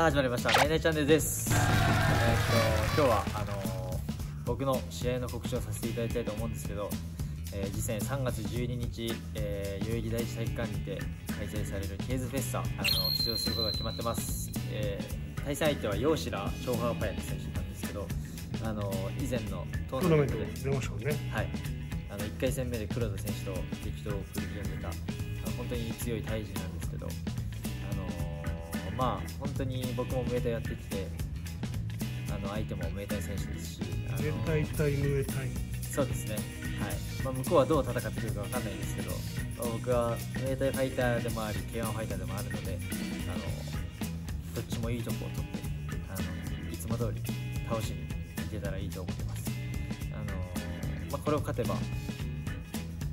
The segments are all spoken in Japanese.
さあ始まりました「ナイナイチャンネル」です。えー、っと今日はあのー、僕の試合の告知をさせていただきたいと思うんですけど、えー、次戦3月12日、えー、代々木第一体育館にて開催されるケーズフェスタ、あの出場することが決まってます、えー、対戦相手はヨーシラ・チョーハーパヤの選手なんですけど、あの以前のトーナメントで出ましたね。はい。あの1回戦目で黒田選手と激闘を繰り広げた本当に強いタイ人なんですけどまあ本当に僕もムエタイやってきてあの相手もムエタイ選手ですしムエタイ対ムエタイ。そうですね。はい。まあ、向こうはどう戦ってくるか分かんないですけど、まあ、僕はムエタイファイターでもあり K1 ファイターでもあるのであのどっちもいいとこを取ってあのいつも通り倒しにいけたらいいと思ってます。あの、まあ、これを勝てば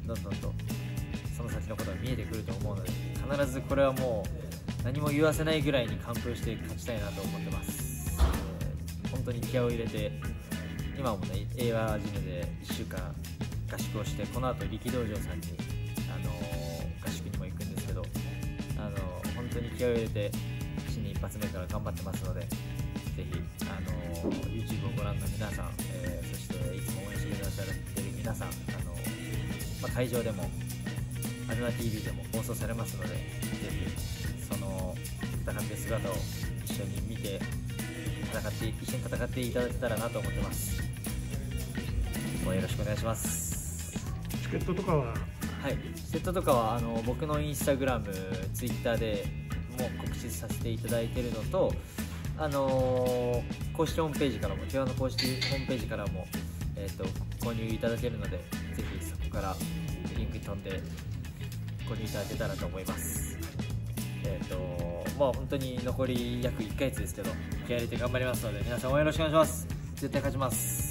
どんどんとその先のことが見えてくると思うので必ずこれはもう何も言わせないぐらいに完封して勝ちたいなと思ってます、えー、本当に気合を入れて今もね映画ジムで1週間合宿をしてこの後力道場さんに、あのー、合宿にも行くんですけど、あのー、本当に気合を入れて新年一発目から頑張ってますのでぜひ、あの YouTube をご覧の皆さん、えそしていつも応援してくださってる皆さん、あのまあ、会場でもアルナ TV でも放送されますのでぜひ戦って姿を一緒に見て戦って一緒に戦っていただけたらなと思ってます。もうよろしくお願いします。チケットとかは？はい。チケットとかはあの僕のインスタグラムツイッターでも告知させていただいているのとあのー、公式ホームページからも K1 の公式ホームページからも、えーと、購入いただけるのでぜひそこからリンクに飛んで購入いただけたらと思いますえっ、ー、とまあ本当に残り約1ヶ月ですけど気合入れて頑張りますので皆さん応援よろしくお願いします。絶対勝ちます。